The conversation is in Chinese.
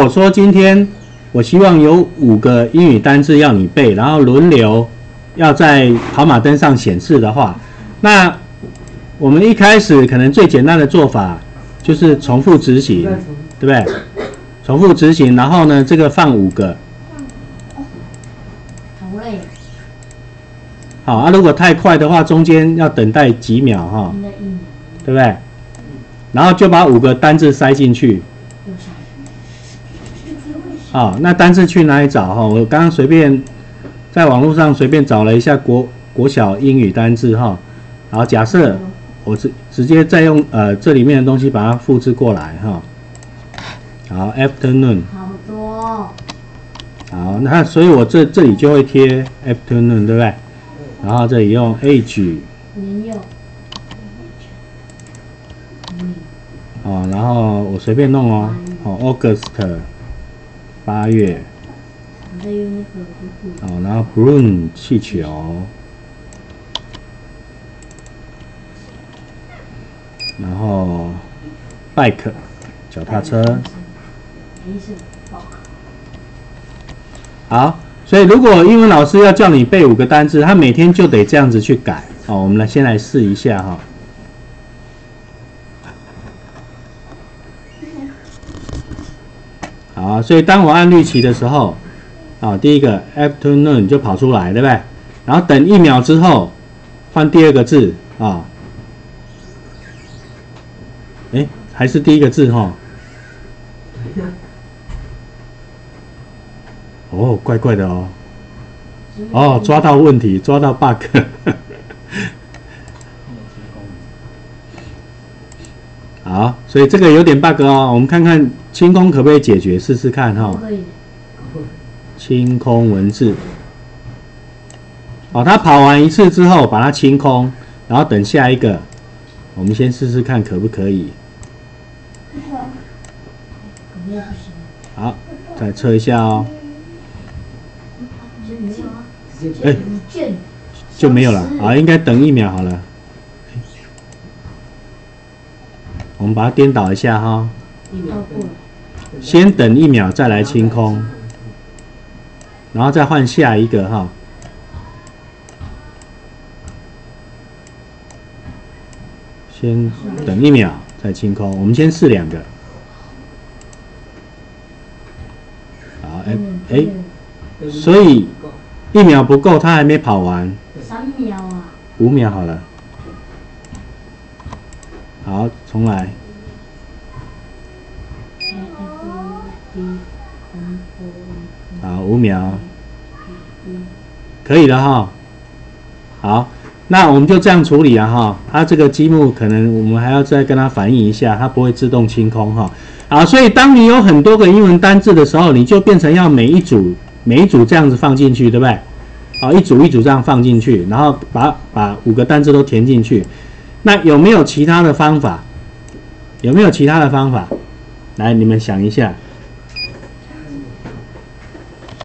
果说今天我希望有五个英语单字要你背，然后轮流要在跑马灯上显示的话，那我们一开始可能最简单的做法就是重复执行，对不对？重复执行，然后呢，这个放五个。好累，好啊，如果太快的话，中间要等待几秒哈，对不对？然后就把五个单字塞进去。啊，那单字去哪里找？哈？我刚刚随便在网络上随便找了一下国国小英语单字哈，然后假设我直直接再用呃这里面的东西把它复制过来哈。好，afternoon，好多。哦，好，那所以我这这里就会贴 afternoon 对不对？然后这里用 age 年幼，嗯，哦，然后我随便弄哦，哦 August 八月。哦，然后 balloon 气球，然后 bike 脚踏车，好，所以如果英文老师要叫你背五个单字，他每天就得这样子去改。哦，我们来先来试一下哈。好，所以当我按绿旗的时候，啊，第一个 afternoon 就跑出来，对不对？然后等一秒之后，换第二个字啊。哎，还是第一个字哈。哦，怪怪的哦。哦，抓到问题，抓到 bug。好，所以这个有点 bug 哦。我们看看清空可不可以解决，试试看哈、清空文字。哦，它跑完一次之后，把它清空，然后等下一个。我们先试试看可不可以。好，再测一下哦。哎，就没有了。好，应该等一秒好了。我们把它颠倒一下哈、到过了，先等一秒再来清空，然后再换下一个哈。先等一秒再清空，我们先试两个。好，哎哎，所以一秒不够，它还没跑完，三秒啊，五秒好了。好，重来。五秒，可以了哈。好，那我们就这样处理了哈。它这个积木可能我们还要再跟它反映一下，它不会自动清空哈。好，所以当你有很多个英文单字的时候，你就变成要每一组每一组这样子放进去，对不对？好，一组一组这样放进去，然后把把五个单字都填进去。那有没有其他的方法？有没有其他的方法？来，你们想一下。